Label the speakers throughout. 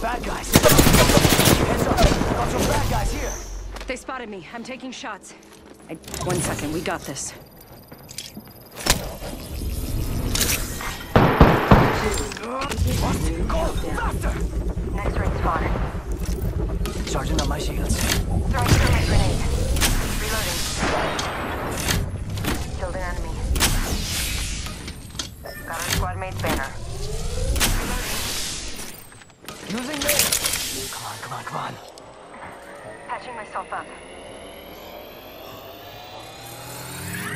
Speaker 1: Bad guys. Heads up. Got some bad guys here. They spotted me. I'm taking shots. I... One second. We got this. What?
Speaker 2: Go! Faster!
Speaker 3: Next ring spotted.
Speaker 2: Charging on my shields.
Speaker 3: Throwing thermite grenade. Reloading. Killed an enemy. Got our squad mate's banner.
Speaker 2: Using me! Come on, come on, come on.
Speaker 3: Patching myself up.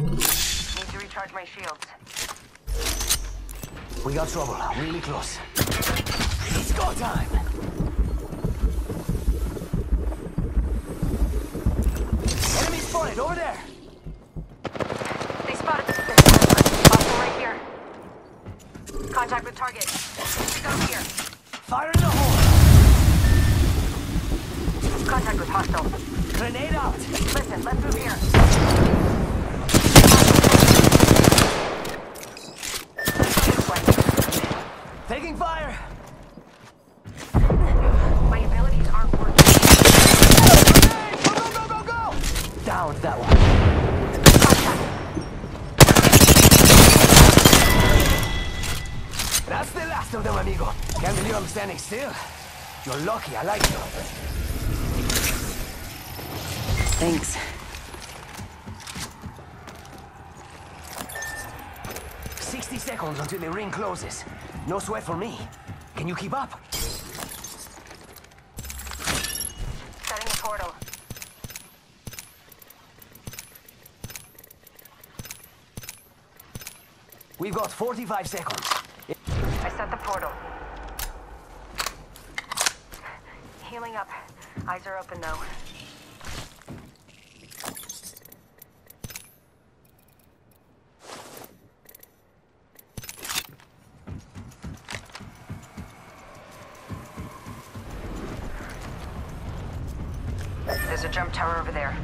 Speaker 3: Need to recharge my shields.
Speaker 2: We got trouble. Really close. It's go time! Enemy spotted over there!
Speaker 3: They spotted the Hostile right here. Contact with target. Go here.
Speaker 2: Fire in the hole!
Speaker 3: Contact with hostile.
Speaker 2: Grenade out!
Speaker 3: Listen, let's move here. Let's go this way.
Speaker 2: Taking fire!
Speaker 3: My abilities aren't working.
Speaker 2: Go, go, go, go, go! Down that one. That's of them, amigo. Can't believe I'm standing still. You're lucky, I like you.
Speaker 1: Thanks.
Speaker 2: Sixty seconds until the ring closes. No sweat for me. Can you keep up?
Speaker 3: Setting a portal.
Speaker 2: We've got 45 seconds.
Speaker 3: I set the portal. Healing up. Eyes are open though. There's a jump tower over there.